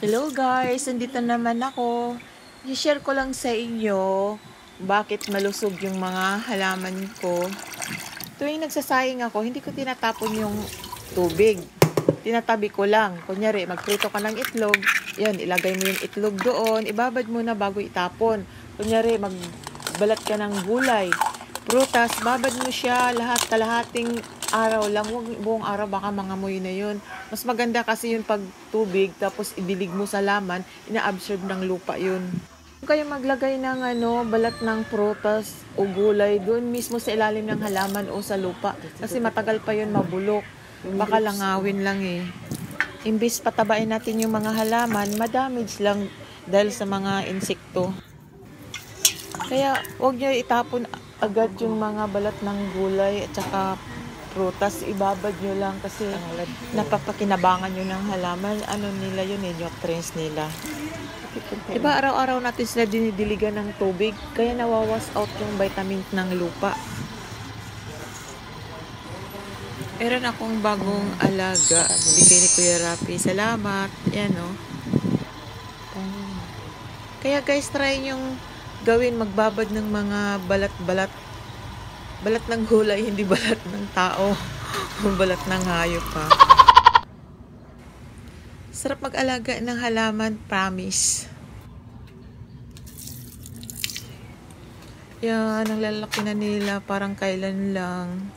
Hello guys, nandito naman ako. I-share ko lang sa inyo bakit malusog yung mga halaman ko. Tuwing nagsasayang ako, hindi ko tinatapon yung tubig. Tinatabi ko lang. Kunyari, magprito ka ng itlog, yan, ilagay mo yung itlog doon, ibabad mo na bago itapon. Kunyari, magbalat ka ng gulay, prutas, babad mo siya lahat, kalahating araw lang, huwag buong araw, baka mangamoy na yun. Mas maganda kasi yung pag tubig, tapos idilig mo sa laman, ina-absorb ng lupa yun. Kung kayo maglagay ng ano, balat ng prutas o gulay doon mismo sa ilalim ng halaman o sa lupa. Kasi matagal pa yun mabulok. Baka langawin lang eh. Imbis patabain natin yung mga halaman, madamage lang dahil sa mga insekto. Kaya huwag nyo itapon agad yung mga balat ng gulay at saka prutas, ibabad nyo lang kasi napapakinabangan nyo ng halaman. Ano nila yun eh, nutrients nila. Diba araw-araw natin sila dinidiligan ng tubig, kaya nawawas out yung vitamin ng lupa. Meron akong bagong alaga, bigay ni Kuya Rapi. Salamat. Yan o. Kaya guys, try yung gawin magbabad ng mga balat-balat balat ng gulay, hindi balat ng tao. balat ng hayop pa. Sarap mag-alaga ng halaman, promise. Yan, ang lalaki na nila, parang kailan lang.